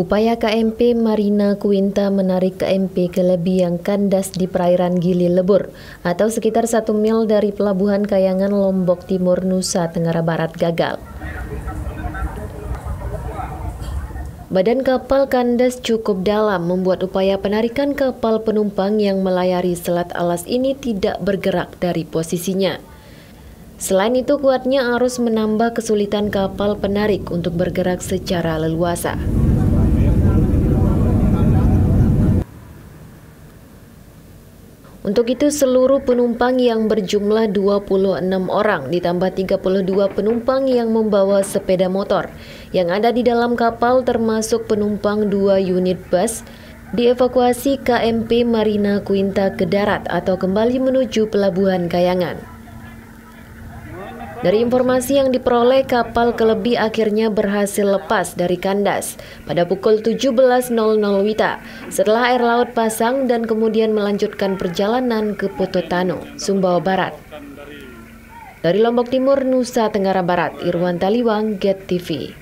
Upaya KMP Marina Quinta menarik KMP Kelebi yang kandas di perairan Gili Lebur atau sekitar satu mil dari Pelabuhan Kayangan Lombok Timur, Nusa Tenggara Barat gagal. Badan kapal kandas cukup dalam membuat upaya penarikan kapal penumpang yang melayari Selat Alas ini tidak bergerak dari posisinya. Selain itu, kuatnya arus menambah kesulitan kapal penarik untuk bergerak secara leluasa. Untuk itu seluruh penumpang yang berjumlah 26 orang ditambah 32 penumpang yang membawa sepeda motor yang ada di dalam kapal termasuk penumpang dua unit bus dievakuasi KMP Marina Quinta ke darat atau kembali menuju Pelabuhan Kayangan. Dari informasi yang diperoleh, kapal Kelebi akhirnya berhasil lepas dari kandas pada pukul 17.00 Wita setelah air laut pasang dan kemudian melanjutkan perjalanan ke Pototano, Sumbawa Barat. Dari Lombok Timur, Nusa Tenggara Barat, Irwan Taliwang, Get TV.